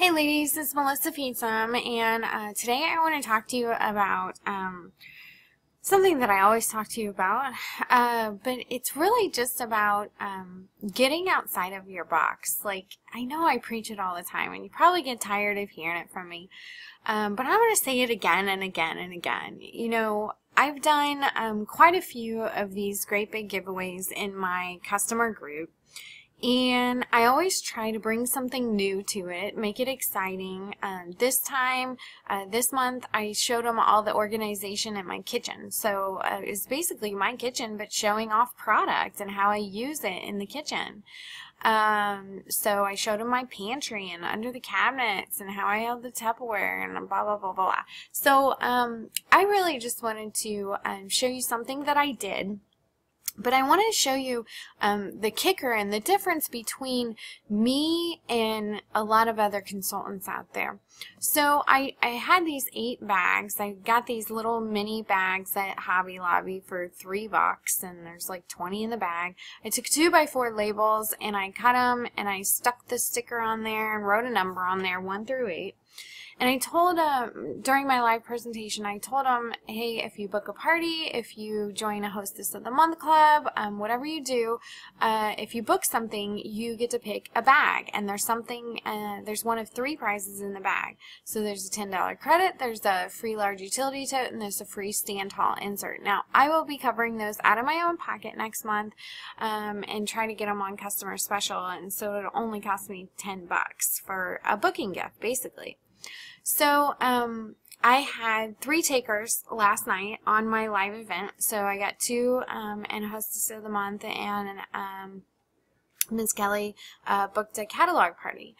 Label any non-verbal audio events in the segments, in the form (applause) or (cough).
Hey ladies, it's Melissa Fietsam, and uh, today I want to talk to you about um, something that I always talk to you about, uh, but it's really just about um, getting outside of your box. Like, I know I preach it all the time, and you probably get tired of hearing it from me, um, but I'm going to say it again and again and again. You know, I've done um, quite a few of these great big giveaways in my customer group, and I always try to bring something new to it, make it exciting. Um, this time, uh, this month, I showed them all the organization in my kitchen. So uh, it's basically my kitchen, but showing off products and how I use it in the kitchen. Um, so I showed them my pantry and under the cabinets and how I held the Tupperware and blah, blah, blah, blah. So um, I really just wanted to um, show you something that I did but I want to show you um, the kicker and the difference between me and a lot of other consultants out there. So I, I had these eight bags. I got these little mini bags at Hobby Lobby for three bucks and there's like 20 in the bag. I took two by four labels and I cut them and I stuck the sticker on there and wrote a number on there, one through eight. And I told um, during my live presentation, I told them, hey, if you book a party, if you join a Hostess of the Month club, um, whatever you do, uh, if you book something, you get to pick a bag. And there's something, uh, there's one of three prizes in the bag. So there's a $10 credit, there's a free large utility tote, and there's a free stand tall insert. Now, I will be covering those out of my own pocket next month um, and try to get them on customer special. And so it'll only cost me 10 bucks for a booking gift, basically. So um, I had three takers last night on my live event. So I got two um, and Hostess of the Month and um, Ms. Kelly uh, booked a catalog party.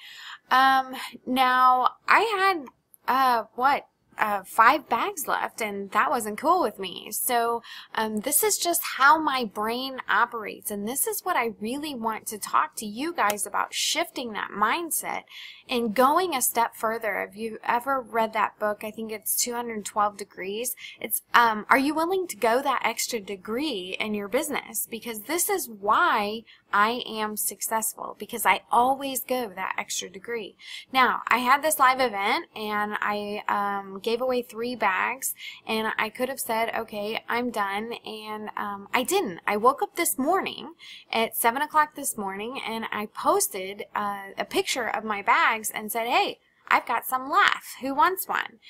Um, now, I had, uh, what, uh, five bags left and that wasn't cool with me. So um, this is just how my brain operates and this is what I really want to talk to you guys about shifting that mindset and going a step further. Have you ever read that book? I think it's 212 degrees. It's um, are you willing to go that extra degree in your business? Because this is why I am successful because I always go that extra degree. Now, I had this live event and I um, gave away three bags and I could have said, okay, I'm done. And um, I didn't. I woke up this morning at 7 o'clock this morning and I posted uh, a picture of my bags and said, hey, I've got some left. Who wants one?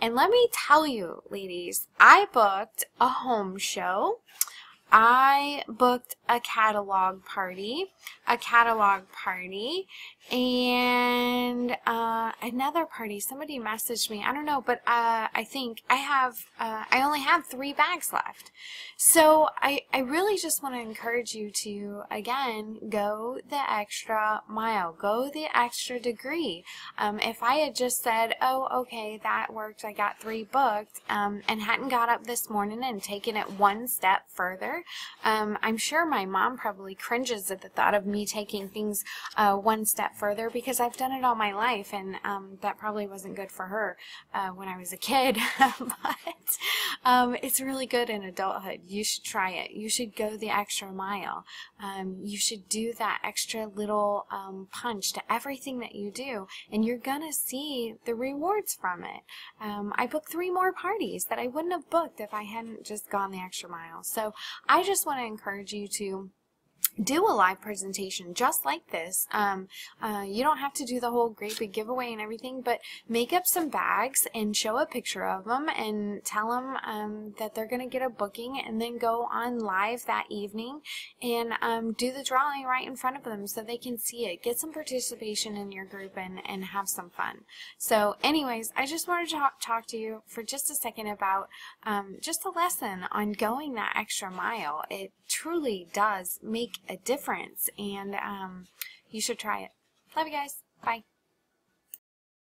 And let me tell you, ladies, I booked a home show. I booked a catalog party, a catalog party, and uh, another party. Somebody messaged me. I don't know, but uh, I think I have. Uh, I only have three bags left. So I I really just want to encourage you to again go the extra mile, go the extra degree. Um, if I had just said, oh okay, that worked. I got three booked, um, and hadn't got up this morning and taken it one step further, um, I'm sure my mom probably cringes at the thought of me taking things uh, one step further because I've done it all my life and um, that probably wasn't good for her uh, when I was a kid. (laughs) but um, it's really good in adulthood. You should try it. You should go the extra mile. Um, you should do that extra little um, punch to everything that you do and you're going to see the rewards from it. Um, I booked three more parties that I wouldn't have booked if I hadn't just gone the extra mile. So I just want to encourage you to do a live presentation just like this. Um, uh, you don't have to do the whole great big giveaway and everything, but make up some bags and show a picture of them and tell them um, that they're going to get a booking and then go on live that evening and um, do the drawing right in front of them so they can see it. Get some participation in your group and, and have some fun. So anyways, I just wanted to talk, talk to you for just a second about um, just a lesson on going that extra mile. It truly does make a difference and um, you should try it. Love you guys. Bye.